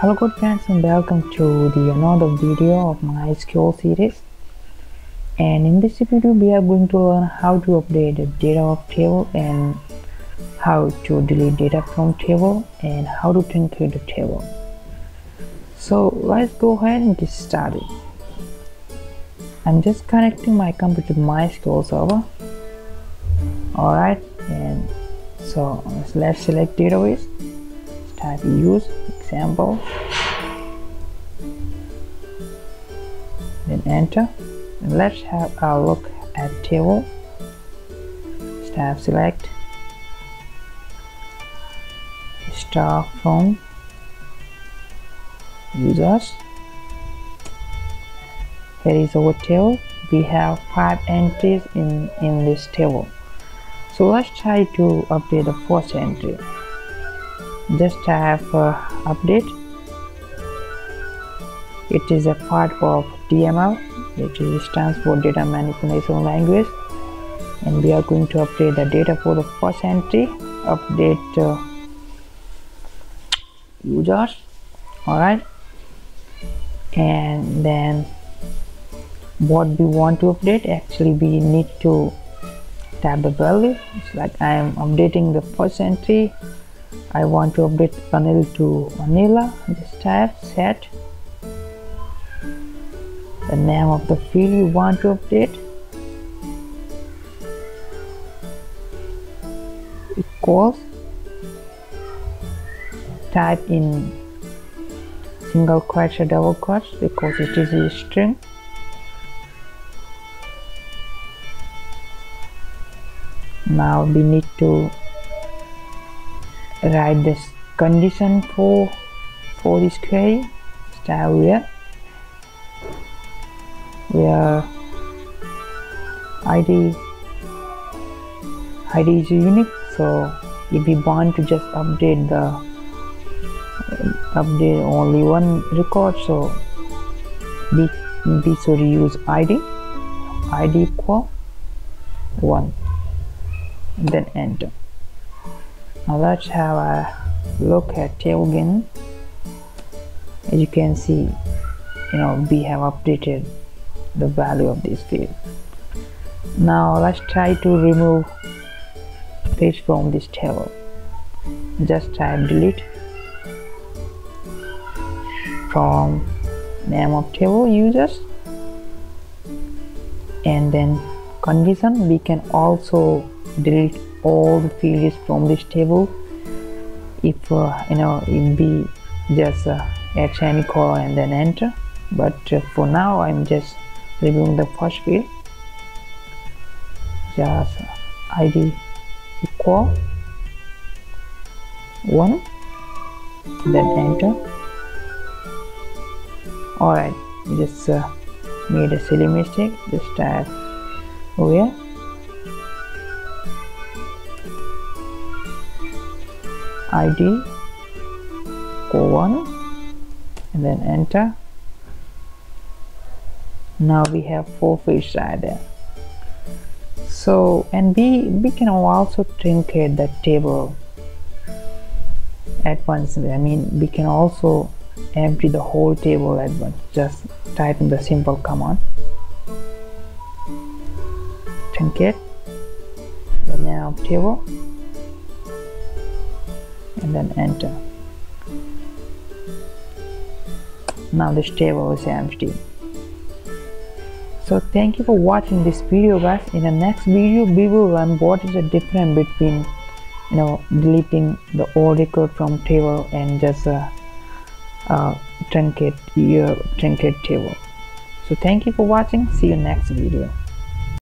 Hello good friends and welcome to the another video of my SQL series and in this video we are going to learn how to update the data of table and how to delete data from table and how to truncate the table. So let's go ahead and get started. I'm just connecting my computer to MySQL server. Alright and so let's select database type use then enter. And let's have a look at table. Tab select. Start from users. Here is our table. We have five entries in in this table. So let's try to update the first entry just have uh, update. It is a part of DML which is stands for data manipulation language. And we are going to update the data for the first entry update uh, users. Alright. And then what we want to update actually we need to tab the value. It's like I am updating the first entry I want to update vanilla to vanilla just type set. The name of the field you want to update. Equals. Type in single quotes or double quotes because it is a string. Now we need to write this condition for for this query style where where id id is unique so if we want to just update the update only one record so we, we should use id id equal 1 then enter now let's have a look at table again as you can see you know we have updated the value of this field. Now let's try to remove page from this table. Just type delete from name of table users. And then condition we can also delete all the fields from this table. If uh, you know if we just uh, add semicolon and then enter. But uh, for now I'm just removing the first field. Just id equal 1 then enter. Alright just uh, made a silly mistake. Just type where id one and then enter. Now we have four fields right there so and we we can also truncate the table at once. I mean we can also empty the whole table at once. Just type in the simple command. Truncate the name of table and then enter. Now this table is empty so thank you for watching this video guys. In the next video we will learn what is the difference between you know deleting the old record from table and just uh, uh, truncate your truncate table. So thank you for watching. See you next video